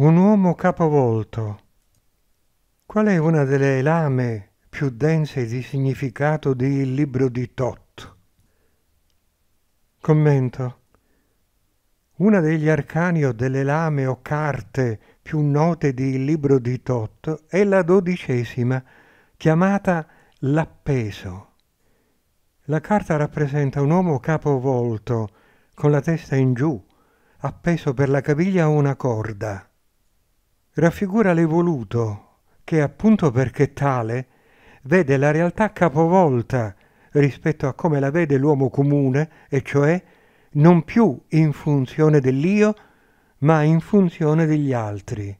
Un uomo capovolto. Qual è una delle lame più dense di significato del libro di Tot? Commento. Una degli arcani o delle lame o carte più note del libro di Tot è la dodicesima, chiamata l'appeso. La carta rappresenta un uomo capovolto, con la testa in giù, appeso per la caviglia a una corda raffigura l'evoluto che appunto perché tale vede la realtà capovolta rispetto a come la vede l'uomo comune, e cioè non più in funzione dell'io, ma in funzione degli altri.